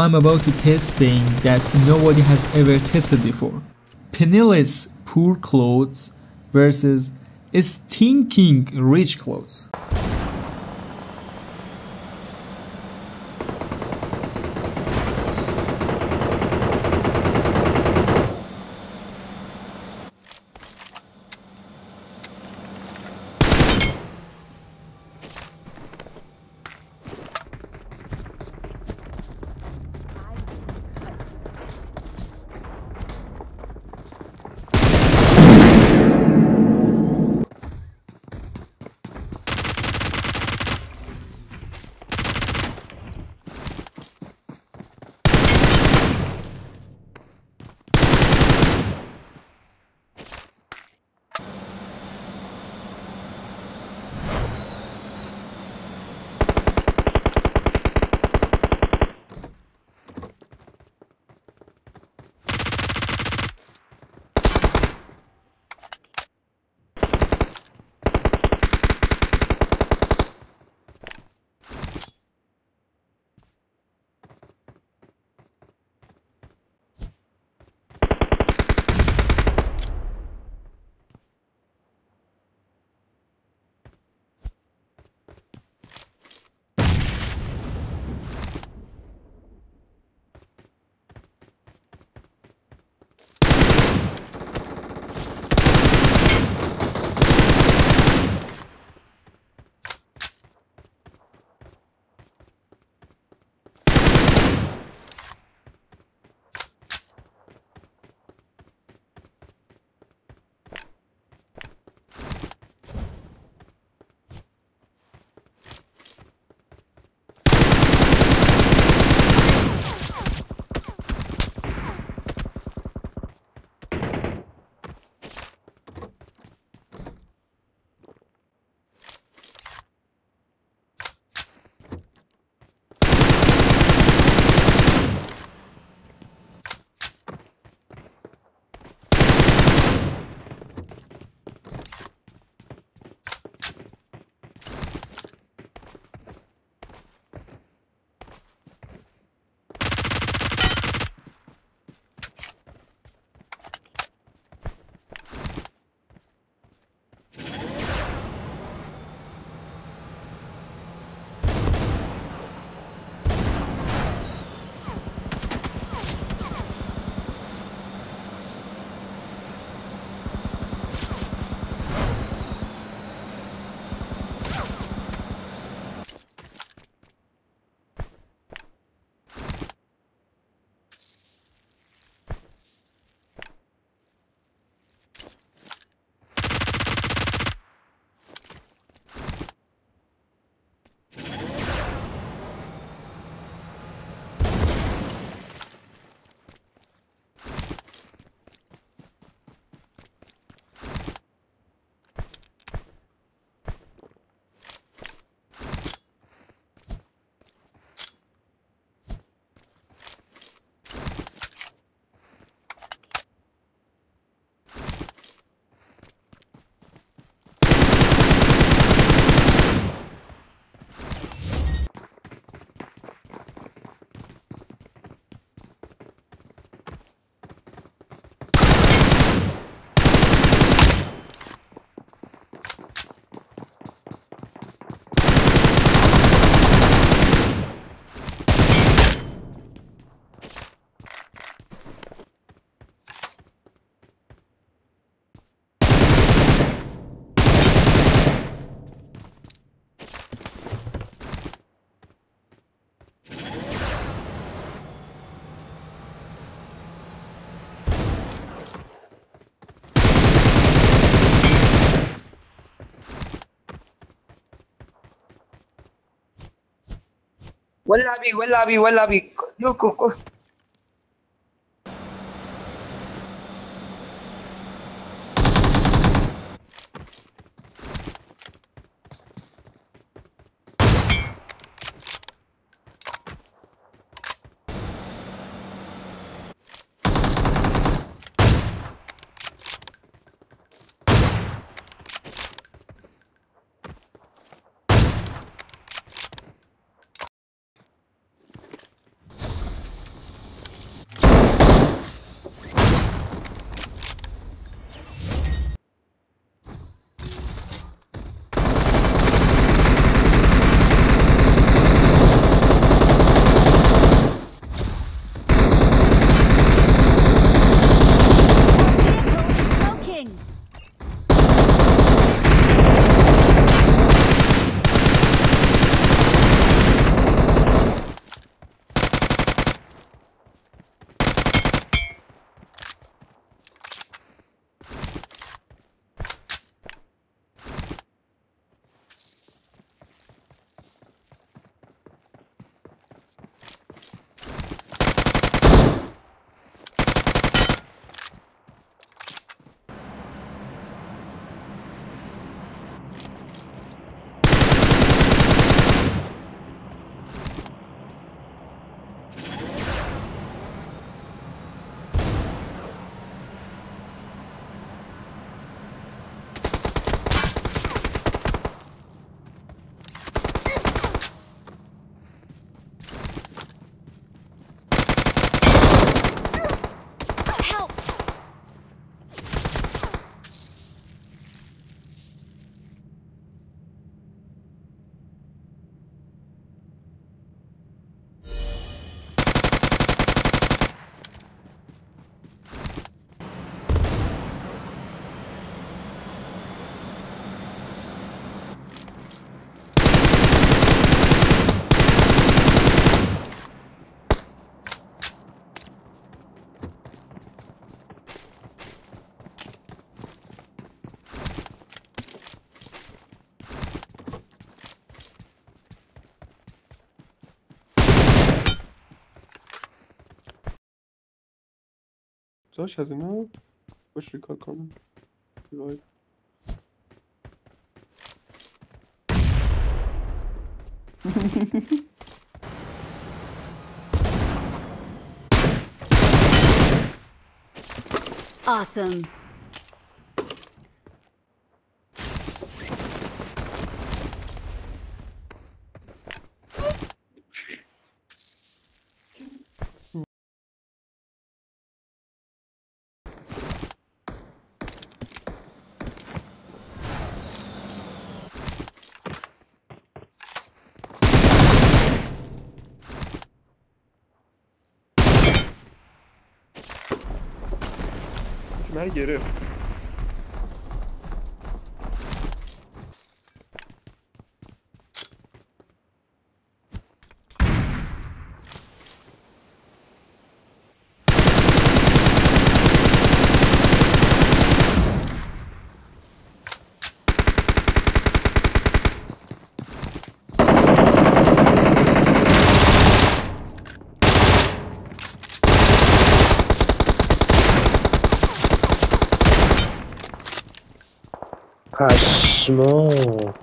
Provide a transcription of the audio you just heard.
I'm about to test thing that nobody has ever tested before. Penniless poor clothes versus stinking rich clothes. ولع بي ولع بي ولع بي يوكو كف flash has enough. Push record coming. Revive. awesome. Mer geri. Hush. Small.